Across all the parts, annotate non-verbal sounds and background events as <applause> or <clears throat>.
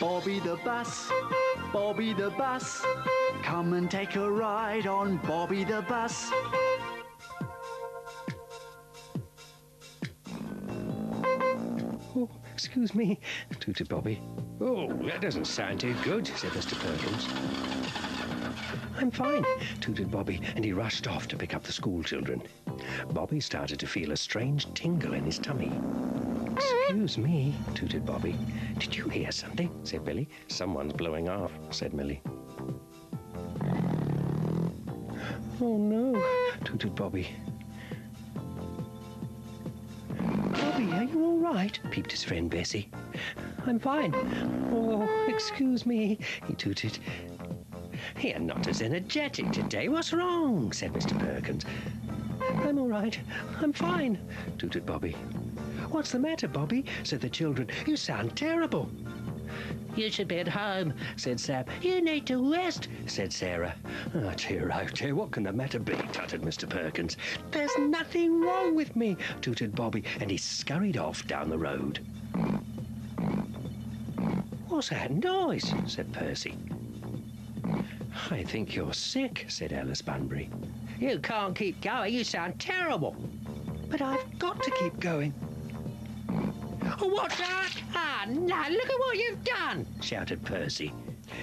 Bobbie the bus, Bobbie the bus. Come and take a ride on Bobbie the bus. Oh, excuse me, tooted Bobbie. Oh, that doesn't sound too good, said Mr. Perkins. I'm fine, tooted Bobbie, and he rushed off to pick up the school children. Bobbie started to feel a strange tingle in his tummy. Excuse me, tooted Bobbie. Did you hear something? said Billy. Someone's blowing off, said Millie. Oh no, tooted Bobbie. Bobbie, are you all right? peeped his friend Bessie. I'm fine. Oh, excuse me, he tooted. You're not as energetic today. What's wrong? said Mr. Perkins. I'm all right. I'm fine, tooted Bobbie. What's the matter, Bobbie? said the children. You sound terrible. You should be at home, said Sam. You need to rest, said Sarah. Oh, dear, oh, dear, what can the matter be? tutted Mr. Perkins. There's nothing wrong with me, tooted Bobbie, and he scurried off down the road. What's that noise? said Percy. I think you're sick, said Alice Bunbury. You can't keep going. You sound terrible. But I've got to keep going. What's that? Ah, no, look at what you've done, shouted Percy.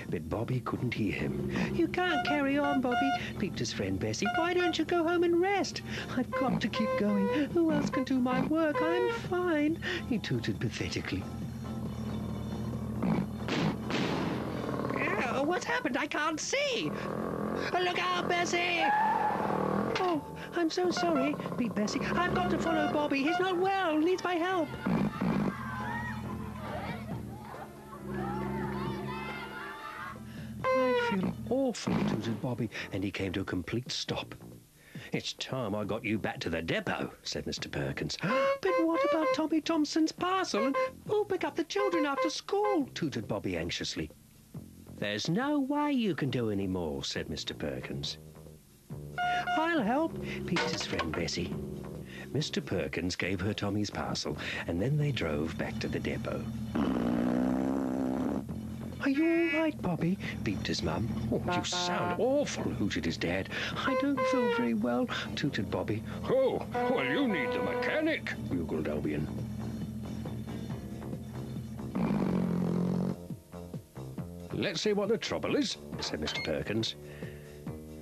But Bobbie couldn't hear him. You can't carry on, Bobbie, peeped his friend Bessie. Why don't you go home and rest? I've got to keep going. Who else can do my work? I'm fine, he tooted pathetically. Oh, what's happened? I can't see. Oh, look out, Bessie! Oh, I'm so sorry, beat Bessie. I've got to follow Bobbie. He's not well, needs my help. Feel awful, tooted Bobbie, and he came to a complete stop. It's time I got you back to the depot, said Mr. Perkins. <gasps> but what about Tommy Thompson's parcel? And who'll pick up the children after school? tooted Bobbie anxiously. There's no way you can do any more, said Mr. Perkins. I'll help, peeped his friend Bessie. Mr. Perkins gave her Tommy's parcel, and then they drove back to the depot. Are you all right, Bobbie? beeped his mum. Oh, you sound awful, hooted his dad. I don't feel very well, tooted Bobbie. Oh, well, you need the mechanic, bugled Albion. Let's see what the trouble is, said Mr. Perkins.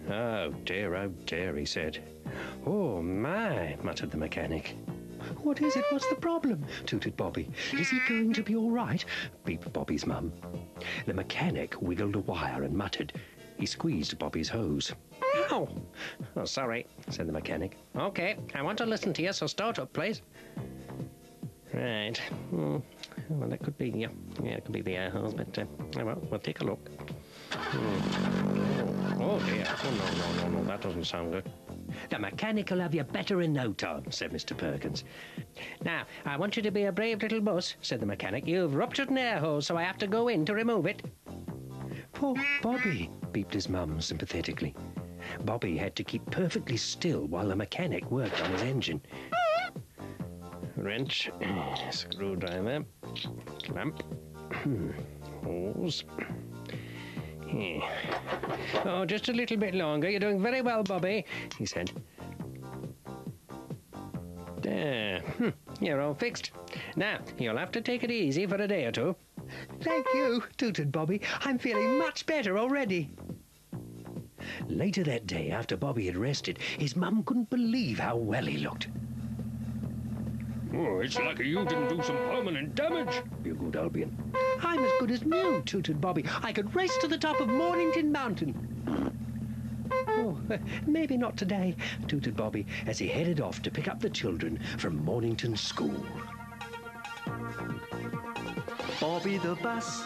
Oh dear, oh dear, he said. Oh my, muttered the mechanic. What is it? What's the problem? tooted Bobbie. Is he going to be all right? beeped Bobbie's mum. The mechanic wiggled a wire and muttered. He squeezed Bobbie's hose. Ow! Oh, sorry, said the mechanic. Okay, I want to listen to you, so start up, please. Right. Hmm. Well, that could be, yeah, yeah, it could be the air hose, but, uh, well, we'll take a look. Hmm. Oh, dear. Oh, no, no, no, no, that doesn't sound good. The mechanic will have you better in no time, said Mr. Perkins. Now, I want you to be a brave little bus, said the mechanic. You've ruptured an air hose, so I have to go in to remove it. Poor Bobbie, beeped his mum sympathetically. Bobbie had to keep perfectly still while the mechanic worked on his engine. Wrench, <clears throat> screwdriver, clamp, <clears throat> hose. Here. Oh, just a little bit longer. You're doing very well, Bobbie, he said. There. Hm. You're all fixed. Now, you'll have to take it easy for a day or two. Thank you, tooted Bobbie. I'm feeling much better already. Later that day, after Bobbie had rested, his mum couldn't believe how well he looked. Oh, it's like you didn't do some permanent damage, bugled Albion. I'm as good as new, tooted Bobbie. I could race to the top of Mornington Mountain. Oh, <laughs> maybe not today, tooted Bobbie as he headed off to pick up the children from Mornington School. Bobbie the bus,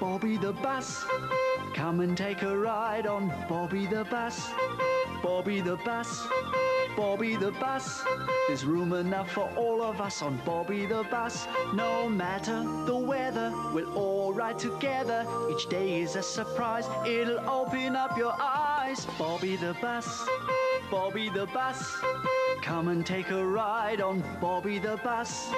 Bobbie the bus. Come and take a ride on Bobbie the Bus. Bobbie the Bus. Bobbie the Bus. There's room enough for all of us on Bobbie the Bus. No matter the weather, we'll all ride together. Each day is a surprise, it'll open up your eyes. Bobbie the Bus, Bobbie the Bus. Come and take a ride on Bobbie the Bus.